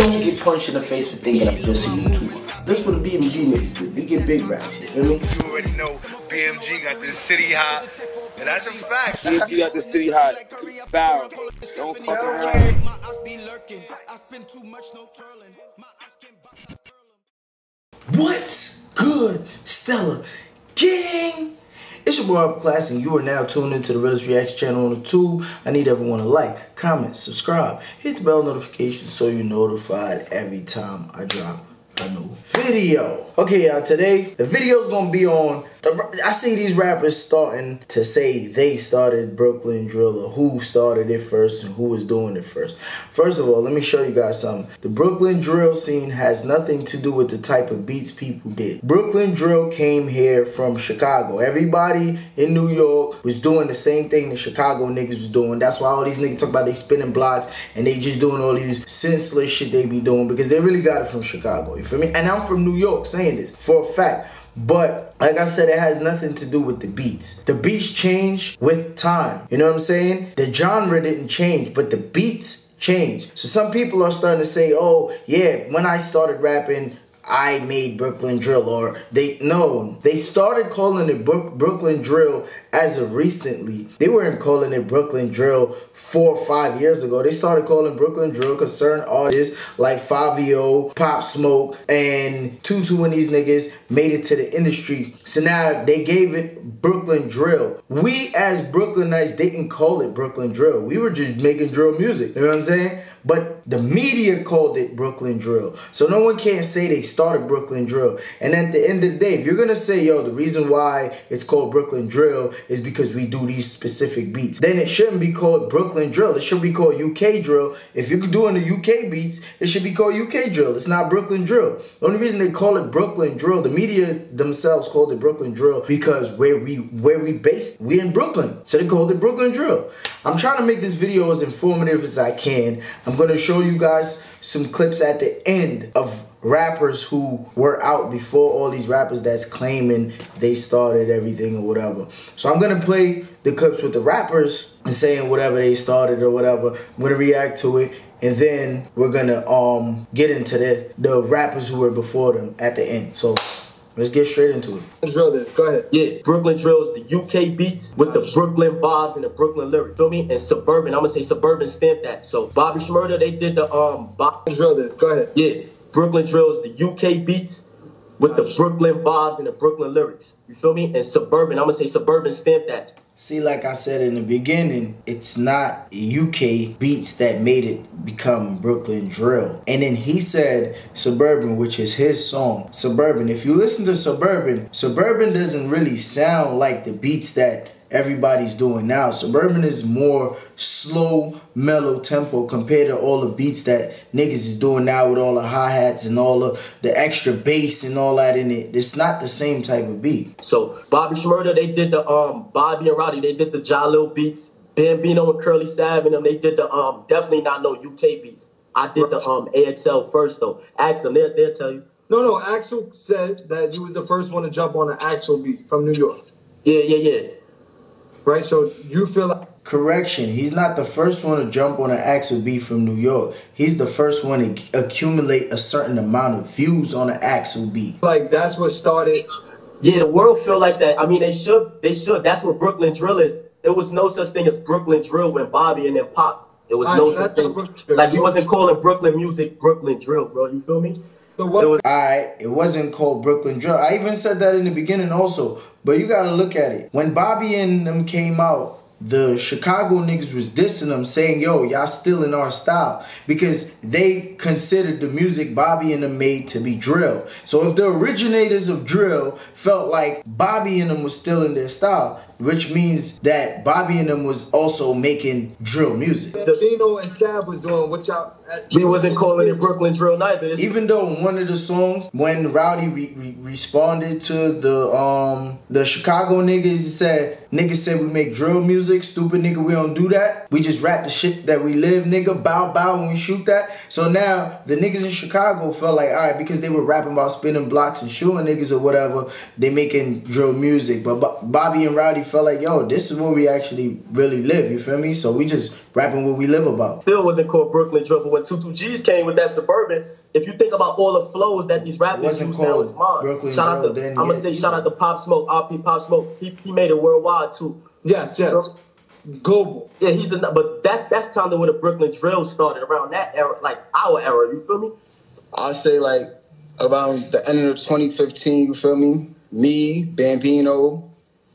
don't get punched in the face for thinking I'm just a YouTuber. That's what the BMG niggas do. They get big racks, you feel me? You already know BMG got this city hot. And that's a fact. BMG got the city hot. Foul. Don't fuck around. What's good, Stella Gang? It's your boy Up Class, and you are now tuned into the Realest Reaction channel on the tube. I need everyone to like, comment, subscribe, hit the bell notification so you're notified every time I drop a new video. Okay, y'all, today the video is gonna be on. The, I see these rappers starting to say they started Brooklyn Drill or who started it first and who was doing it first. First of all, let me show you guys something. The Brooklyn Drill scene has nothing to do with the type of beats people did. Brooklyn Drill came here from Chicago. Everybody in New York was doing the same thing the Chicago niggas was doing. That's why all these niggas talk about they spinning blocks and they just doing all these senseless shit they be doing because they really got it from Chicago. You feel me? And I'm from New York saying this for a fact. But like I said, it has nothing to do with the beats. The beats change with time. You know what I'm saying? The genre didn't change, but the beats change. So some people are starting to say, oh, yeah, when I started rapping, I made Brooklyn Drill or they no they started calling it Brook, Brooklyn Drill as of recently. They weren't calling it Brooklyn Drill four or five years ago. They started calling Brooklyn Drill because certain artists like Fivio, Pop Smoke and Tutu and these niggas made it to the industry. So now they gave it Brooklyn Drill. We as Brooklynites didn't call it Brooklyn Drill. We were just making drill music. You know what I'm saying? But the media called it Brooklyn Drill. So no one can't say they started Brooklyn Drill. And at the end of the day, if you're gonna say, yo, the reason why it's called Brooklyn Drill is because we do these specific beats, then it shouldn't be called Brooklyn Drill. It should be called UK Drill. If you're doing the UK beats, it should be called UK Drill. It's not Brooklyn Drill. The only reason they call it Brooklyn Drill, the media themselves called it Brooklyn Drill because where we where we based, we in Brooklyn. So they called it Brooklyn Drill. I'm trying to make this video as informative as I can. I'm gonna show you guys some clips at the end of rappers who were out before all these rappers that's claiming they started everything or whatever. So I'm gonna play the clips with the rappers and saying whatever they started or whatever. I'm gonna react to it and then we're gonna um get into the the rappers who were before them at the end. So Let's get straight into it. Drill this. Go ahead. Yeah, Brooklyn drills the UK beats with the Brooklyn vibes and the Brooklyn lyrics. Feel me? And suburban. I'm gonna say suburban stamp that. So Bobby Shmurda, they did the um. Bob- Drill this. Go ahead. yeah, Brooklyn drills the UK beats with the Brooklyn vibes and the Brooklyn lyrics. You feel me? And suburban. I'm gonna say suburban stamp that. See, like I said in the beginning, it's not UK beats that made it become Brooklyn drill. And then he said Suburban, which is his song. Suburban. If you listen to Suburban, Suburban doesn't really sound like the beats that everybody's doing now. Suburban is more slow, mellow tempo compared to all the beats that niggas is doing now with all the hi-hats and all the, the extra bass and all that in it. It's not the same type of beat. So Bobby Shmurda, they did the um Bobby and Rowdy, they did the Jahlil beats. Bambino and Curly Savv and them, they did the um definitely not no UK beats. I did the um AXL first though. Ask them, they'll, they'll tell you. No, no. AXL said that you was the first one to jump on an AXL beat from New York, Yeah, yeah, yeah. Right? So you feel like Correction, he's not the first one to jump on an AXL beat from New York. He's the first one to accumulate a certain amount of views on an AXL beat. like that's what started. Yeah, the world feel like that. I mean, they should. They should. That's what Brooklyn drill is. There was no such thing as Brooklyn drill when Bobby and then Pop. There was Alright, no so such thing. Brooklyn. Like you wasn't calling Brooklyn music Brooklyn drill, bro. You feel me? So what? Was- Alright, it wasn't called Brooklyn Drill. I even said that in the beginning also. But you gotta look at it. When Bobby and them came out, the Chicago niggas was dissing them, saying, yo, y'all still in our style. Because they considered the music Bobby and them made to be drill. So if the originators of drill felt like Bobby and them was still in their style, which means that Bobby and them was also making drill music. Dino and Sav was doing what y'all. we wasn't calling it Brooklyn drill neither. It's- Even though one of the songs, when Rowdy re- re- responded to the um the Chicago niggas, he said, "Niggas said we make drill music, stupid nigga, we don't do that. We just rap the shit that we live, nigga. Bow bow when we shoot that." So now the niggas in Chicago felt like, all right, because they were rapping about spinning blocks and shooting niggas or whatever, they making drill music. But Bo- Bobby and Rowdy felt like, yo, this is where we actually really live. You feel me? So we just rapping what we live about. Still wasn't called Brooklyn drill, but when Two Two G's came with that suburban, if you think about all the flows that these rappers Wasn't use now, called it's mine. Brooklyn shout out drill to, then, I'm gonna yeah, say shout out to Pop Smoke, RP Pop Smoke. He, he made it worldwide too. Yes, yes. Global. Yeah, he's a but that's that's kind of where the Brooklyn drill started around that era, like our era. You feel me? I say like around the end of 2015, you feel me? Me, Bambino,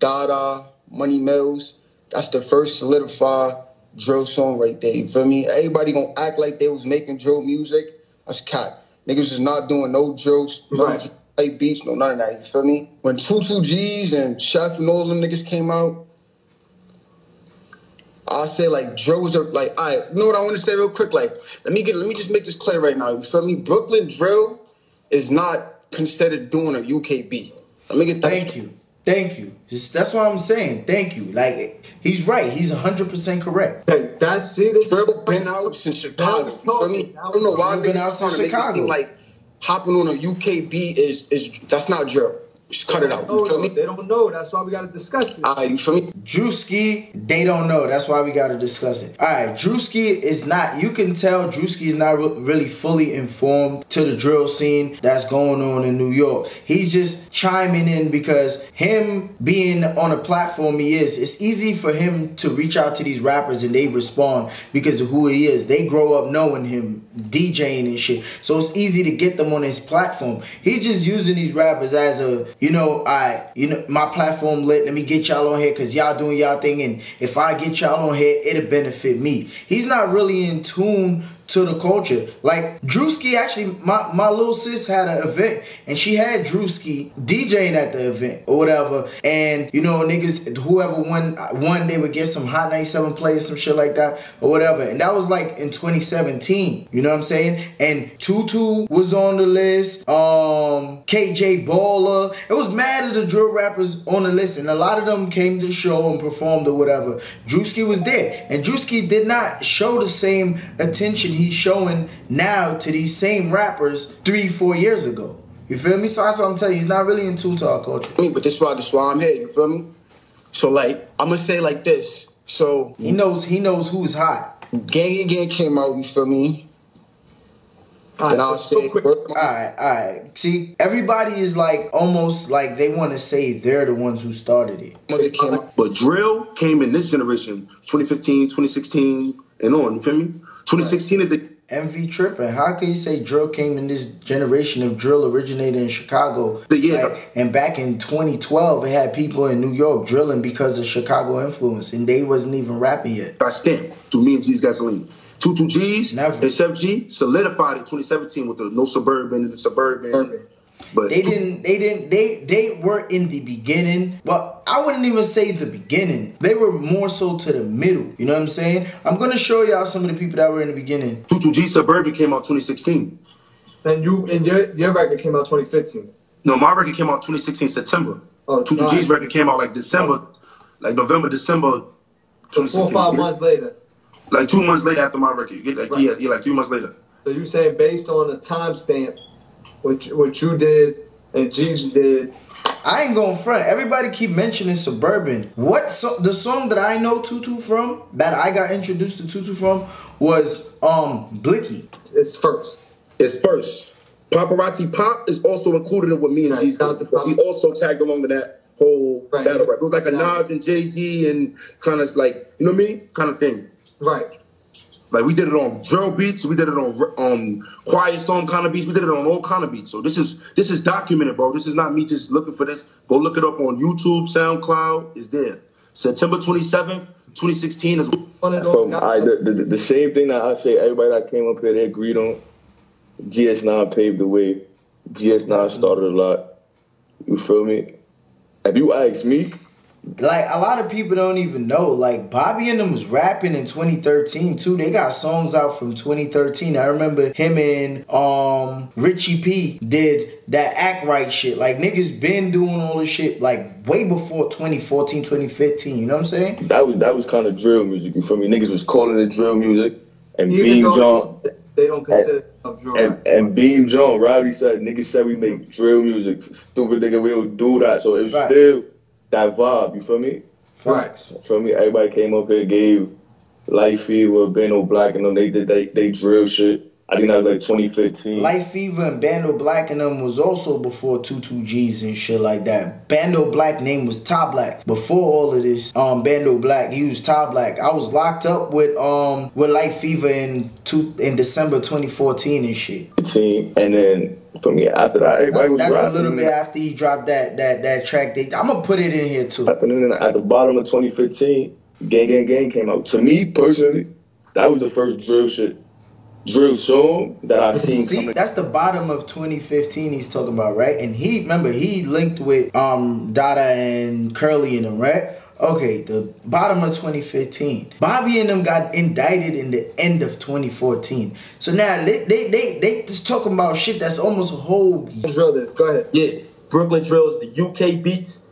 Dada, Money Mills. That's the first solidified drill song right there. You feel me? Everybody gonna act like they was making drill music. That's cat. Niggas is not doing no drills, no Right. drill type beats, no none of that. You feel me? When Two Two G's and Chef and all them niggas came out, I say like drill was a, like I you know what I want to say real quick like let me get let me just make this clear right now you feel me Brooklyn drill is not considered doing a UKB let me get that Thank you. Thank you. Just- That's what I'm saying. Thank you. Like he's right. He's 100% correct. Hey, that's see this. drill been out since Chicago you feel me I don't know why Drill been niggas out trying since to make it Chicago. seem like hopping on a UKB is is that's not drill just cut it out No, you feel me they don't know. That's why we got to discuss it. Alright, you feel me Drewski, they don't know. That's why we got to discuss it. All right, Drewski is not. You can tell Drewski is not re- really fully informed to the drill scene that's going on in New York. He's just chiming in because him being on a platform he is, it's easy for him to reach out to these rappers and they respond because of who he is. They grow up knowing him, DJing and shit. So it's easy to get them on his platform. He's just using these rappers as a, you know, I, you know, my platform lit. Let me get y'all on here because y'all doing y'all thing, and if I get y'all on here, it'll benefit me. He's not really in tune to the culture. Like Drewski, actually, my, my little sis had an event and she had Drewski DJing at the event or whatever. And you know, niggas, whoever won, won, they would get some Hot 97 players, some shit like that or whatever. And that was like in 2017. You know what I'm saying? And Tutu was on the list. Um, KJ Baller. It was mad at the drill rappers on the list, and a lot of them came to the show and performed or whatever. Drewski was there, and Drewski did not show the same attention he's showing now to these same rappers three, four years ago. You feel me? So that's what I'm telling you. He's not really in tune to our culture. I mean but this why this why I'm here you feel me so like I'm gonna say like this so He knows. He knows who's hot. Gang Gang came out you feel me All and I'll so say quick. All right, all right. See, everybody is like almost like they want to say they're the ones who started it. mother came out But drill came in this generation, 2015, 2016, and on. You feel me? 2016 is the MV tripping. How can you say drill came in this generation of drill originated in Chicago? Yeah. Like, and back in 2012, it had people in New York drilling because of Chicago influence, and they wasn't even rapping yet. got stamped through me and G's gasoline. Two two G's Never. and Chef G solidified in 2017 with the no suburban and the suburban. Suburban. But They didn't. They didn't. They they were in the beginning. Well, I wouldn't even say the beginning. They were more so to the middle. You know what I'm saying? I'm gonna show y'all some of the people that were in the beginning. two two G suburban came out 2016. And you and your your record came out 2015. No, my record came out 2016 September. Oh, two two nice. G's record came out like December, like November, December. Four or five months later. Like two months later after my record. You get like Right. yeah, yeah, like three months later. So you saying based on the timestamp, what you- what you did and Jeezy did, I ain't going front. Everybody keep mentioning Suburban. What so, the song that I know Tutu from that I got introduced to Tutu from was um Blicky. it's first. It's first. Paparazzi Pop is also included in what me and Right, G's shout out to because he also tagged along to that whole Right. battle rap. It was like a Yeah. Nas and Jay Z and kind of like you know what I mean, kind of thing. Right. Like we did it on drill beats, we did it on um quiet storm kind of beats, we did it on all kind of beats. So this is this is documented, bro. This is not me just looking for this. Go look it up on YouTube, SoundCloud. It's there. September twenty seventh, twenty sixteen is. One of those. I, the, the, the same thing that I say, everybody that came up here, they agreed on. GS9 paved the way. GS9 started a lot. You feel me? If you ask me, Like a lot of people don't even know. Like Bobby and them was rapping in 2013 too. They got songs out from 2013. I remember him and um Richie P did that act right shit. Like niggas been doing all this shit like way before 2014, 2015. You know what I'm saying? that was that was kind of drill music. You feel me? Niggas was calling it drill music. And Even Beam though John they- they don't consider themselves drill and, rap. and Beam John, Riley said, niggas said we make drill music. Stupid nigga, we don't do that. So it's Right. still that vibe. You feel me? Facts. Feel me? Everybody came up here, gave Life Fever, Bando Black, and them. They did they they drill shit. I think that was like 2015. Life Fever and Bando Black and them was also before 22Gs and shit like that. Bando Black name was Top Black. Before all of this, um, Bando Black, he was Top Black. I was locked up with um with Life Fever in two in December 2014 and shit. 15, and then for me after that, everybody That's, was that's a little bit after he dropped that that that track. They, I'm gonna put it in here too. And then at the bottom of 2015, Gang Gang Gang came out. To me personally, that was the first drill shit, drill song that I've seen See, coming. that's the bottom of 2015 he's talking about, right? And he remember he linked with um Dada and Curly and them, right? Okay, the bottom of 2015. Bobby and them got indicted in the end of 2014. So now they they they, they just talking about shit that's almost a whole Drill this. Go ahead. Yeah, Brooklyn drills the UK beats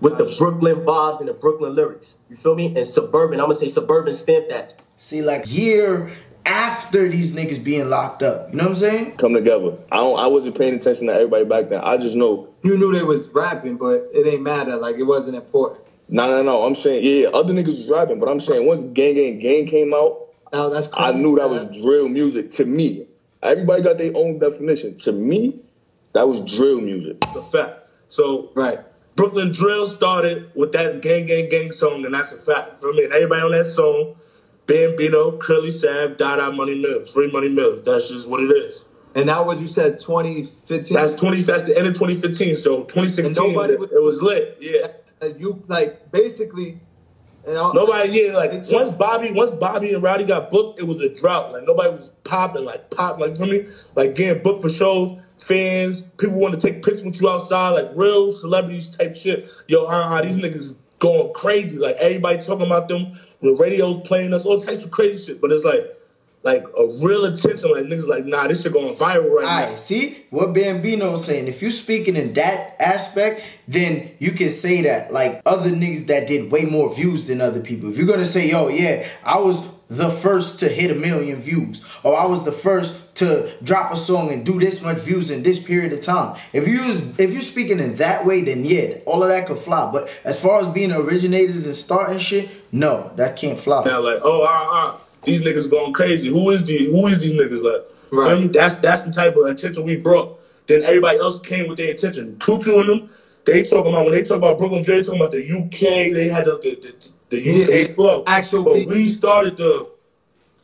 with the Brooklyn vibes and the Brooklyn lyrics. You feel me? And suburban, I'm gonna say suburban stamp that. see like year after these niggas being locked up. You know what I'm saying? come together. I don't. I wasn't paying attention to everybody back then. I just know. You knew they was rapping, but it ain't matter. Like it wasn't important. No, no, no. I'm saying yeah. Other niggas was rapping, but I'm saying once Gang Gang Gang came out, Now that's I knew that man. was drill music to me. Everybody got their own definition. To me, that was drill music. The fact. So right. Brooklyn Drill started with that gang, gang, gang song, and that's a fact. For me, and everybody on that song, Bambino, Curly Savv, Dada, Money Mills, Free Money Mills. That's just what it is. And that was you said 2015. That's twenty. That's the end of 2015. So 2016, And nobody was- it was lit. Yeah. You like basically. Nobody, yeah, like once Bobby, once Bobby and Rowdy got booked, it was a drought. Like nobody was popping, like pop, like you know I mean, like getting booked for shows. Fans, people want to take pictures with you outside, like real celebrities type shit. Yo, uh, uh these niggas going crazy. Like everybody talking about them. The radio's playing us, all types of crazy shit. But it's like, like a real attention. Like niggas, like nah, this shit going viral right now. See what Bambino's saying. If you speaking in that aspect, then you can say that like other niggas that did way more views than other people. If you're gonna say, yo, yeah, I was the first to hit a million views, or I was the first to drop a song and do this much views in this period of time. If you was, if you're speaking in that way, then yeah, all of that could fly. But as far as being originators and starting shit, no, that can't fly. now like, oh, uh, uh, these niggas going crazy. Who is the who is these niggas like? Right. Feel me? That's that's the type of attention we brought. Then everybody else came with their attention. Tutu and them, they talking about when they talk about Brooklyn J, talking about the UK. They had the the, the, the UK Yeah, flow. actual but we started the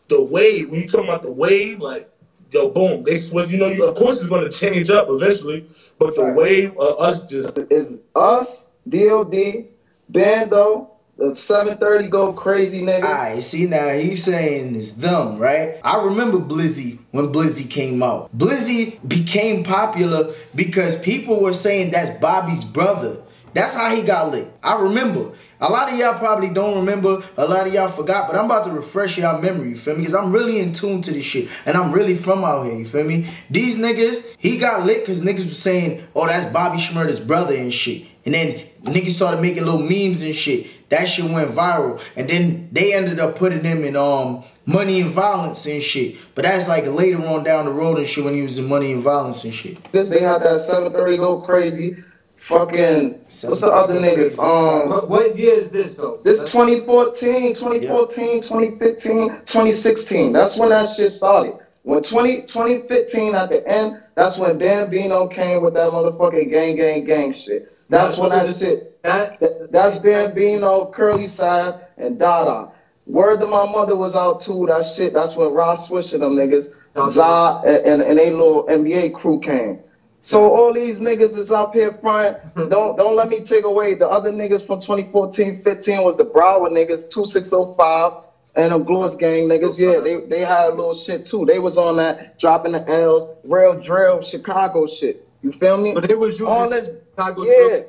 the wave. When you talking about the wave, like yo, boom, they switch. You know, you, of course it's gonna change up eventually, but the Right. wave of us just Is us, DOD, Bando, the 730 go crazy nigga. Alright, see now he's saying it's them, right? I remember Bleezy when Bleezy came out. Blizzy became popular because people were saying that's Bobby's brother. That's how he got lit. I remember. A lot of y'all probably don't remember. A lot of y'all forgot, but I'm about to refresh y'all memory, you feel me? Because I'm really in tune to this shit. And I'm really from out here, you feel me? These niggas, he got lit because niggas was saying, oh, that's Bobby Shmurda's brother and shit. And then niggas started making little memes and shit. That shit went viral. And then they ended up putting him in um money and violence and shit. But that's like later on down the road and shit when he was in money and violence and shit. They had that 730 go crazy. Fucking, what's the other niggas? Um, What, what year is this though? This 2014, 2014, 2015, 2016. That's when that shit started. When 20, 2015 at the end, that's when Bambino came with that motherfucking gang, gang, gang shit. That's when that shit. That, that- That's Bambino, Curly Side, and Dada. Word to my mother was out too. That shit. That's when Ross Swisher them niggas, Za, and, and, and they little NBA crew came. So all these niggas is up here front. Don't don't let me take away the other niggas from 2014, 15 was the Broward niggas, 2605 and them Glorious Gang niggas. Yeah, they they had a little shit too. They was on that dropping the L's, real drill, Chicago shit. You feel me? but it was you. all this Chicago yeah. drill.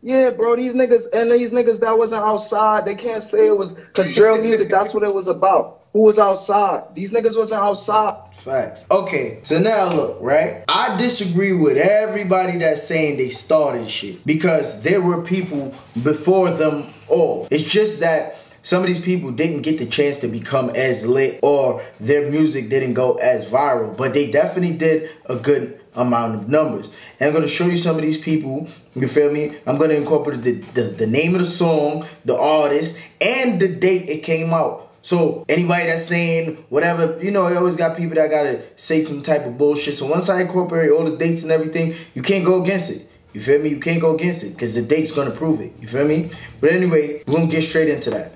Yeah, bro, these niggas and these niggas that wasn't outside, they can't say it was cause drill music, that's what it was about. Who was outside? These niggas wasn't outside. Facts. Okay, so now look, right? I disagree with everybody that's saying they started shit because there were people before them all. It's just that some of these people didn't get the chance to become as lit or their music didn't go as viral, but they definitely did a good amount of numbers. And I'm gonna show you some of these people. You feel me? I'm gonna incorporate the, the, the name of the song, the artist, and the date it came out. So anybody that's saying whatever, you know, I always got people that gotta say some type of bullshit. So once I incorporate all the dates and everything, you can't go against it. You feel me? You can't go against it because the date's gonna prove it. You feel me? But anyway, we're gonna get straight into that.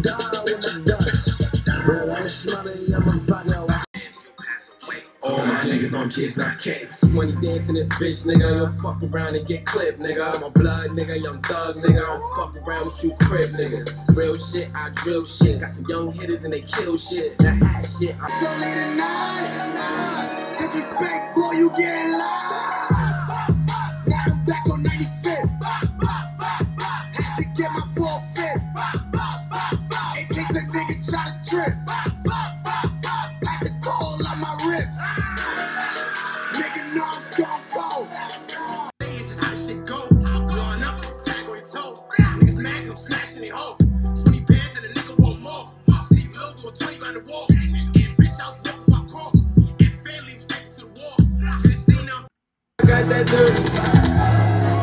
The gon' kiss, not cats. Money dance in this bitch, nigga. You'll fuck around and get clipped, nigga. My blood, nigga. Young thug, nigga. I don't fuck around with you crib, niggas. Real shit, I drill shit. Got some young hitters and they kill shit. That hat shit, I Don't need a nine. Disrespect, boy, you getting loud. That dirty.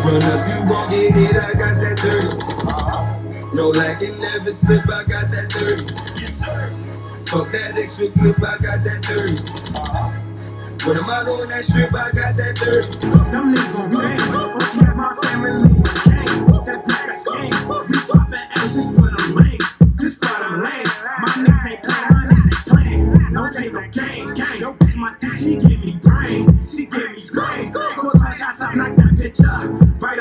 Run up, you gon' get hit. I got that dirty. Uh-huh. No lacking, never slip. I got that dirty. Fuck that extra clip. I got that dirty. When I'm out on that strip, I got that dirty. Them niggas on bang. But you have my family knock that bitch up. Right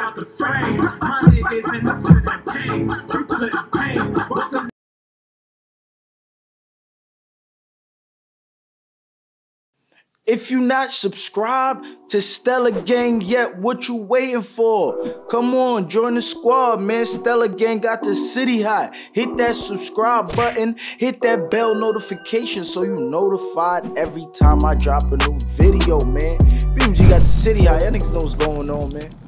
If you not subscribed to Stella Gang yet, what you waiting for? Come on, join the squad, man. Stella Gang got the city hot. Hit that subscribe button, hit that bell notification so you notified every time I drop a new video, man. BMG got the city hot. Y'all niggas know what's going on, man.